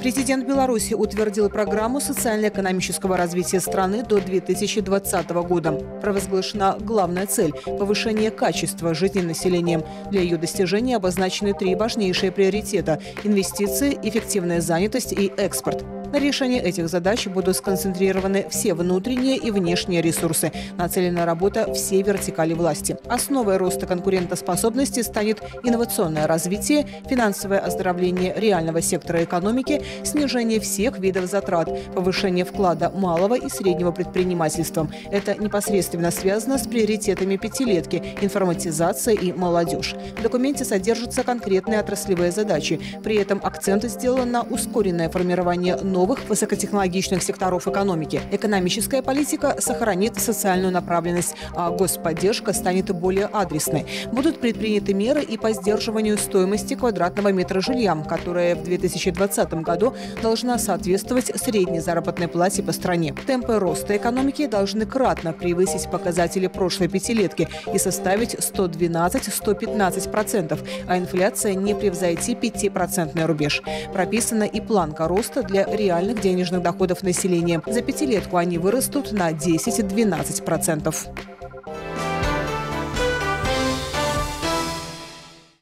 Президент Беларуси утвердил программу социально-экономического развития страны до 2020 года. Провозглашена главная цель – повышение качества жизни населения. Для ее достижения обозначены три важнейшие приоритета – инвестиции, эффективная занятость и экспорт. На решение этих задач будут сконцентрированы все внутренние и внешние ресурсы. Нацелена работа всей вертикали власти. Основой роста конкурентоспособности станет инновационное развитие, финансовое оздоровление реального сектора экономики, снижение всех видов затрат, повышение вклада малого и среднего предпринимательства. Это непосредственно связано с приоритетами пятилетки – информатизация и молодежь. В документе содержатся конкретные отраслевые задачи. При этом акцент сделан на ускоренное формирование новых новых высокотехнологичных секторов экономики. Экономическая политика сохранит социальную направленность, а господдержка станет более адресной. Будут предприняты меры и по сдерживанию стоимости квадратного метра жилья, которая в 2020 году должна соответствовать средней заработной плате по стране. Темпы роста экономики должны кратно превысить показатели прошлой пятилетки и составить 112-115%, а инфляция не превзойти 5% рубеж. Прописана и планка роста для реального реальных денежных доходов населения. За пятилетку они вырастут на 10-12%.